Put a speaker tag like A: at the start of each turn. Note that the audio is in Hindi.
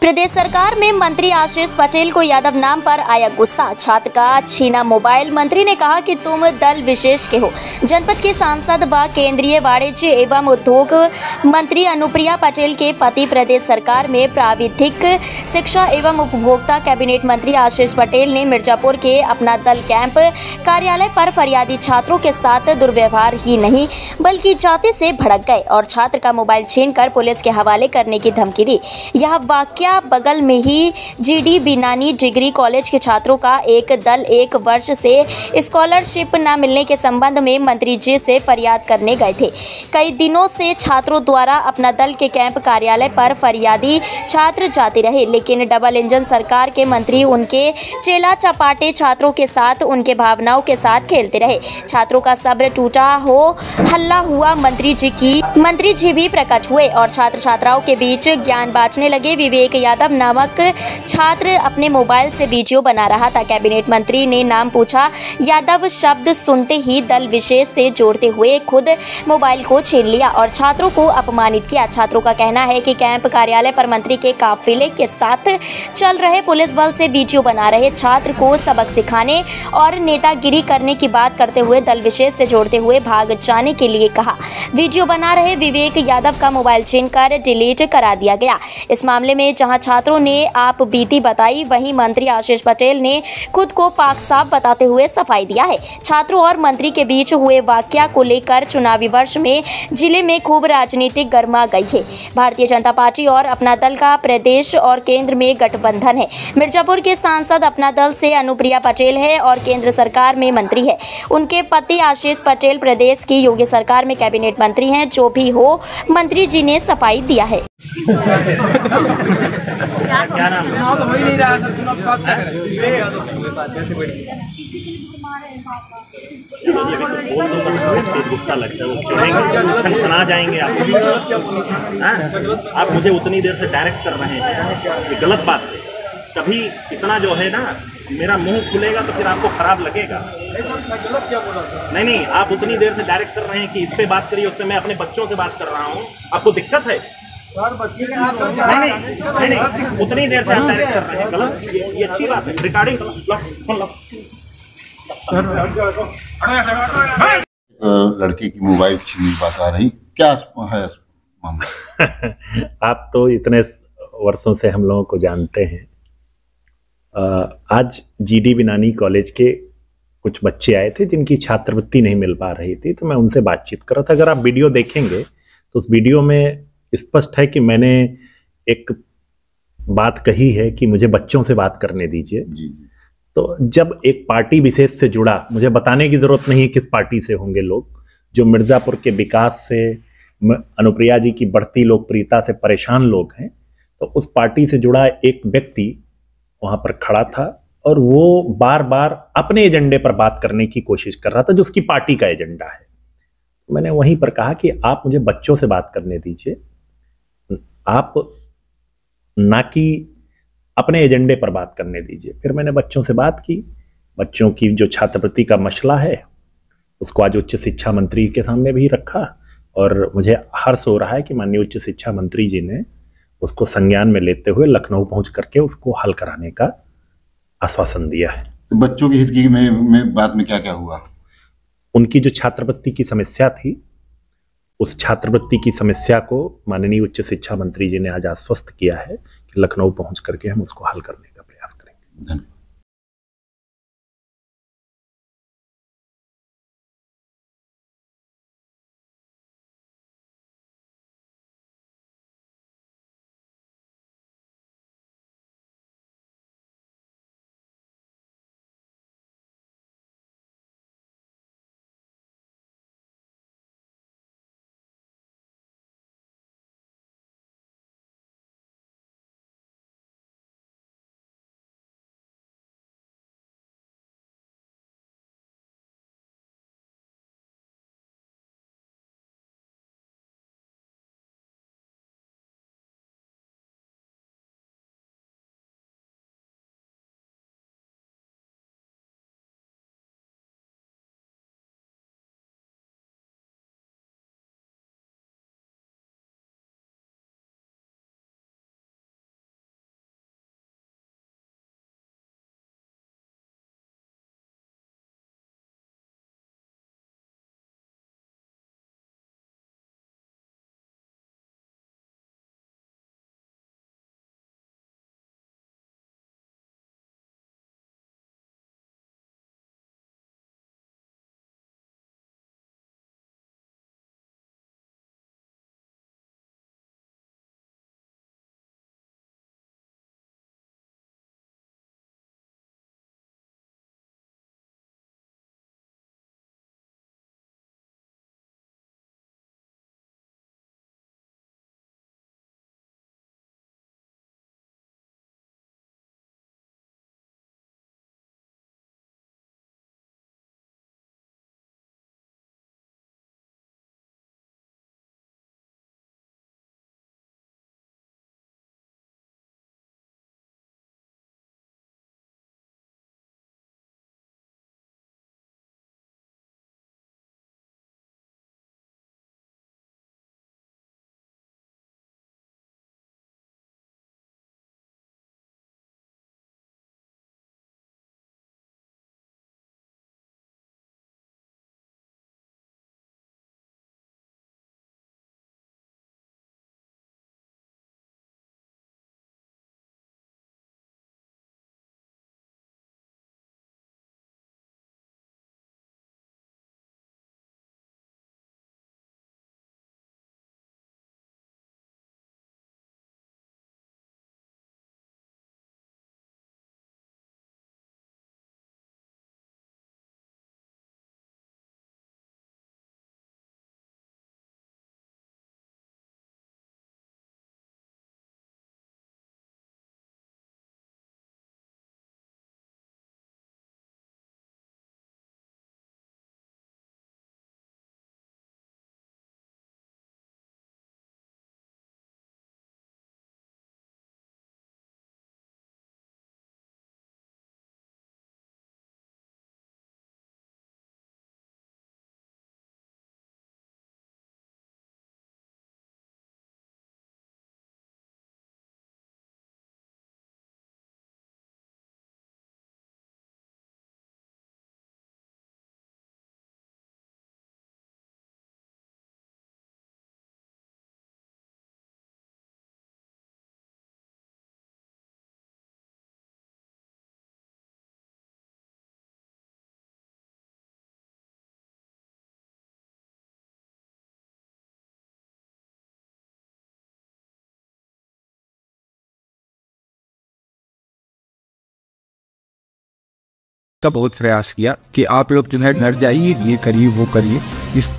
A: प्रदेश सरकार में मंत्री आशीष पटेल को यादव नाम पर आया गुस्सा। छात्र का छीना मोबाइल। मंत्री ने कहा कि तुम दल विशेष के हो। जनपद के सांसद व केंद्रीय वाणिज्य एवं उद्योग मंत्री अनुप्रिया पटेल के पति प्रदेश सरकार में प्राविधिक शिक्षा एवं उपभोक्ता कैबिनेट मंत्री आशीष पटेल ने मिर्जापुर के अपना दल कैंप कार्यालय पर फरियादी छात्रों के साथ दुर्व्यवहार ही नहीं, बल्कि जाति से भड़क गए और छात्र का मोबाइल छीनकर पुलिस के हवाले करने की धमकी दी। यह वाक्य बगल में ही जीडी बिनानी डिग्री कॉलेज के छात्रों का एक दल एक वर्ष से स्कॉलरशिप न मिलने के संबंध में मंत्री जी से फरियाद करने गए थे। कई दिनों से छात्रों द्वारा अपना दल के कैंप कार्यालय पर फरियादी छात्र जाते रहे, लेकिन डबल इंजन सरकार के मंत्री उनके चेला चपाटे छात्रों के साथ उनके भावनाओं के साथ खेलते रहे। छात्रों का सब्र टूटा हो, हल्ला हुआ, मंत्री जी की, मंत्री जी भी प्रकट हुए और छात्र छात्राओं के बीच ज्ञान बांटने लगे। विवेक यादव नामक छात्र अपने मोबाइल से वीडियो बना रहा था। कैबिनेट मंत्री ने नाम पूछा। यादव शब्द सुनते ही दल विशेष से जोड़ते हुए खुद मोबाइल को छीन लिया और छात्रों को अपमानित किया। छात्रों का कहना है कि कैंप कार्यालय पर मंत्री के काफिले के साथ चल रहे पुलिस बल से वीडियो बना रहे छात्र को सबक सिखाने और नेतागिरी करने की बात करते हुए दल विशेष से जोड़ते हुए भाग जाने के लिए कहा। वीडियो बना रहे विवेक यादव का मोबाइल छीनकर डिलीट करा दिया गया। इस मामले में जहाँ छात्रों ने आप बीती बताई, वहीं मंत्री आशीष पटेल ने खुद को पाक साफ़ बताते हुए सफ़ाई दिया है। छात्रों और मंत्री के बीच हुए वाक्या को लेकर चुनावी वर्ष में ज़िले में खूब राजनीतिक गर्मा गई है। भारतीय जनता पार्टी और अपना दल का प्रदेश और केंद्र में गठबंधन है। मिर्जापुर के सांसद अपना दल से अनुप्रिया पटेल है और केंद्र सरकार में मंत्री है। उनके पति आशीष पटेल प्रदेश की योगी सरकार में कैबिनेट मंत्री हैं, जो भी हो, मंत्री जी ने सफ़ाई दिया है।
B: क्या
C: तो हो ही नहीं रहा सर बात
B: जाएँगे आप? आप मुझे उतनी देर से डायरेक्ट कर रहे हैं। ये गलत बात है। कभी इतना जो है ना, मेरा मुँह खुलेगा तो फिर आपको खराब लगेगा।
C: नहीं
B: नहीं, आप उतनी देर से डायरेक्ट कर रहे हैं कि इस पे बात करिए, उस पे मैं अपने बच्चों से बात कर रहा हूँ। आपको दिक्कत है? नहीं नहीं उतनी देर से आप डायरेक्ट कर रहे हैं गलत। ये, अच्छी बात है। रिकॉर्डिंग
D: लड़के की मोबाइल छीनी बात आ रही। क्या है मामला
B: आप तो इतने वर्षों से हम लोगों को जानते हैं। आज जीडी बिनानी कॉलेज के कुछ बच्चे आए थे जिनकी छात्रवृत्ति नहीं मिल पा रही थी तो मैं उनसे बातचीत कर रहा था। अगर आप वीडियो देखेंगे तो उस वीडियो में स्पष्ट है कि मैंने एक बात कही है कि मुझे बच्चों से बात करने दीजिए। तो जब एक पार्टी विशेष से जुड़ा मुझे बताने की ज़रूरत नहीं है किस पार्टी से होंगे लोग जो मिर्जापुर के विकास से अनुप्रिया जी की बढ़ती लोकप्रियता से परेशान लोग हैं तो उस पार्टी से जुड़ा एक व्यक्ति वहाँ पर खड़ा था और वो बार बार अपने एजेंडे पर बात करने की कोशिश कर रहा था जो उसकी पार्टी का एजेंडा है। मैंने वहीं पर कहा कि आप मुझे बच्चों से बात करने दीजिए आप ना कि अपने एजेंडे पर बात करने दीजिए। फिर मैंने बच्चों से बात की। बच्चों की जो छात्रवृत्ति का मसला है उसको आज उच्च शिक्षा मंत्री के सामने भी रखा और मुझे हर्ष हो रहा है कि माननीय उच्च शिक्षा मंत्री जी ने उसको संज्ञान में लेते हुए लखनऊ पहुँच करके उसको हल कराने का आश्वासन दिया है।
D: तो बच्चों की हित की में, में बात में क्या क्या हुआ?
B: उनकी जो छात्रवृत्ति की समस्या थी उस छात्रवृत्ति की समस्या को माननीय उच्च शिक्षा मंत्री जी ने आज आश्वस्त किया है कि लखनऊ पहुँच करके हम उसको हल करने का प्रयास करेंगे।
D: धन्यवाद।
E: का बहुत प्रयास किया कि आप लोग जो है घर जाइए, ये करिए, वो करिए। इस